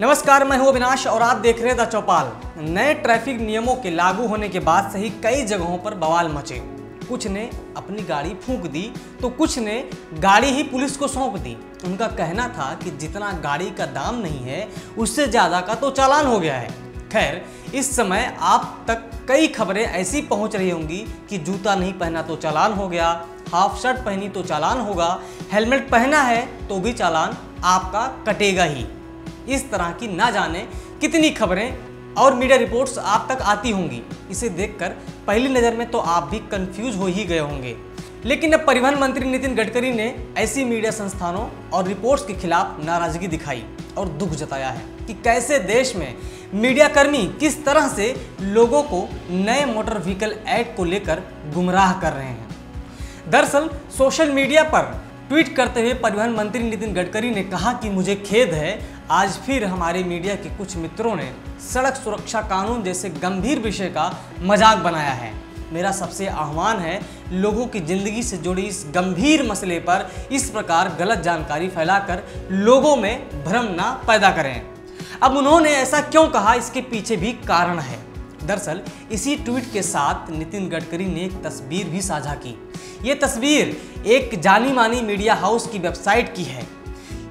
नमस्कार, मैं हूँ अविनाश और आप देख रहे हैं द चौपाल। नए ट्रैफ़िक नियमों के लागू होने के बाद से ही कई जगहों पर बवाल मचे। कुछ ने अपनी गाड़ी फूंक दी तो कुछ ने गाड़ी ही पुलिस को सौंप दी। उनका कहना था कि जितना गाड़ी का दाम नहीं है, उससे ज़्यादा का तो चालान हो गया है। खैर, इस समय आप तक कई खबरें ऐसी पहुँच रही होंगी कि जूता नहीं पहना तो चालान हो गया, हाफ़ शर्ट पहनी तो चालान होगा, हेलमेट पहना है तो भी चालान आपका कटेगा ही। इस तरह की ना जाने कितनी खबरें और मीडिया रिपोर्ट्स आप तक आती होंगी। इसे देखकर पहली नज़र में तो आप भी कंफ्यूज हो ही गए होंगे। लेकिन अब परिवहन मंत्री नितिन गडकरी ने ऐसी मीडिया संस्थानों और रिपोर्ट्स के खिलाफ नाराज़गी दिखाई और दुख जताया है कि कैसे देश में मीडियाकर्मी किस तरह से लोगों को नए मोटर व्हीकल एक्ट को लेकर गुमराह कर रहे हैं। दरअसल सोशल मीडिया पर ट्वीट करते हुए परिवहन मंत्री नितिन गडकरी ने कहा कि मुझे खेद है, आज फिर हमारे मीडिया के कुछ मित्रों ने सड़क सुरक्षा कानून जैसे गंभीर विषय का मज़ाक बनाया है। मेरा सबसे आह्वान है, लोगों की ज़िंदगी से जुड़ी इस गंभीर मसले पर इस प्रकार गलत जानकारी फैलाकर लोगों में भ्रम ना पैदा करें। अब उन्होंने ऐसा क्यों कहा, इसके पीछे भी कारण है। दरअसल, इसी ट्वीट के साथ नितिन गडकरी ने एक तस्वीर भी साझा की। ये तस्वीर एक जानी मानी मीडिया हाउस की वेबसाइट की है।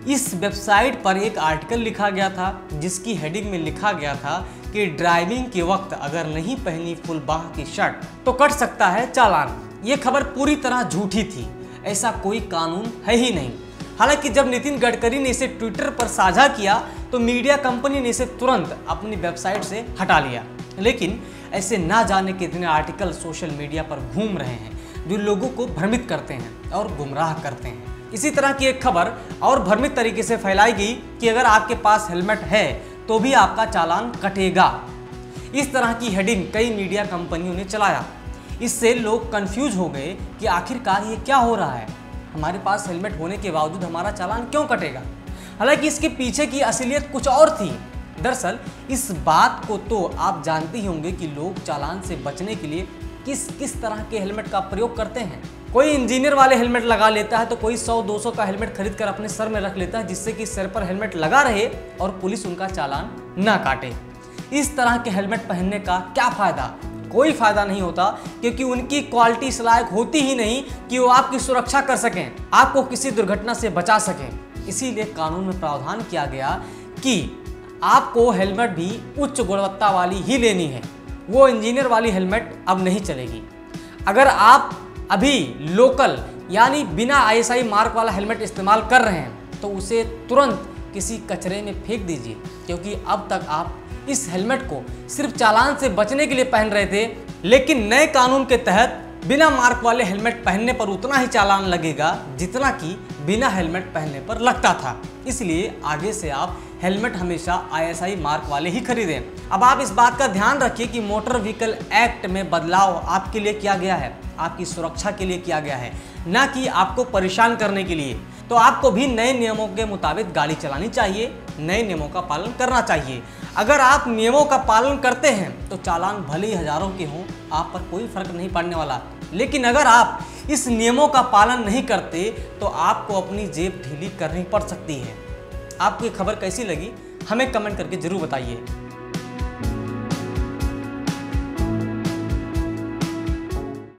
इस वेबसाइट पर एक आर्टिकल लिखा गया था, जिसकी हेडिंग में लिखा गया था कि ड्राइविंग के वक्त अगर नहीं पहनी फुल बाह की शर्ट तो कट सकता है चालान। ये खबर पूरी तरह झूठी थी। ऐसा कोई कानून है ही नहीं। हालाँकि जब नितिन गडकरी ने इसे ट्विटर पर साझा किया तो मीडिया कंपनी ने इसे तुरंत अपनी वेबसाइट से हटा लिया। लेकिन ऐसे ना जाने कितने आर्टिकल सोशल मीडिया पर घूम रहे हैं, जो लोगों को भ्रमित करते हैं और गुमराह करते हैं। इसी तरह की एक खबर और भ्रमित तरीके से फैलाई गई कि अगर आपके पास हेलमेट है तो भी आपका चालान कटेगा। इस तरह की हेडिंग कई मीडिया कंपनियों ने चलाया। इससे लोग कंफ्यूज हो गए कि आखिरकार ये क्या हो रहा है? हमारे पास हेलमेट होने के बावजूद हमारा चालान क्यों कटेगा? हालाँकि इसके पीछे की असलियत कुछ और थी। दरअसल, इस बात को तो आप जानते ही होंगे कि लोग चालान से बचने के लिए किस किस तरह के हेलमेट का प्रयोग करते हैं। कोई इंजीनियर वाले हेलमेट लगा लेता है तो कोई 100-200 का हेलमेट खरीद कर अपने सर में रख लेता है, जिससे कि सर पर हेलमेट लगा रहे और पुलिस उनका चालान ना काटे। इस तरह के हेलमेट पहनने का क्या फ़ायदा? कोई फ़ायदा नहीं होता, क्योंकि उनकी क्वालिटी इस लायक होती ही नहीं कि वो आपकी सुरक्षा कर सकें, आपको किसी दुर्घटना से बचा सकें। इसीलिए कानून में प्रावधान किया गया कि आपको हेलमेट भी उच्च गुणवत्ता वाली ही लेनी है। वो इंजीनियर वाली हेलमेट अब नहीं चलेगी। अगर आप अभी लोकल, यानी बिना आईएसआई मार्क वाला हेलमेट इस्तेमाल कर रहे हैं तो उसे तुरंत किसी कचरे में फेंक दीजिए, क्योंकि अब तक आप इस हेलमेट को सिर्फ़ चालान से बचने के लिए पहन रहे थे, लेकिन नए कानून के तहत बिना मार्क वाले हेलमेट पहनने पर उतना ही चालान लगेगा जितना कि बिना हेलमेट पहनने पर लगता था। इसलिए आगे से आप हेलमेट हमेशा आईएसआई मार्क वाले ही खरीदें। अब आप इस बात का ध्यान रखिए कि मोटर व्हीकल एक्ट में बदलाव आपके लिए किया गया है, आपकी सुरक्षा के लिए किया गया है, ना कि आपको परेशान करने के लिए। तो आपको भी नए नियमों के मुताबिक गाड़ी चलानी चाहिए, नए नियमों का पालन करना चाहिए। अगर आप नियमों का पालन करते हैं तो चालान भले ही हज़ारों के हों, आप पर कोई फ़र्क नहीं पड़ने वाला। लेकिन अगर आप इस नियमों का पालन नहीं करते तो आपको अपनी जेब ढीली करनी पड़ सकती है। आपको ये खबर कैसी लगी? हमें कमेंट करके ज़रूर बताइए।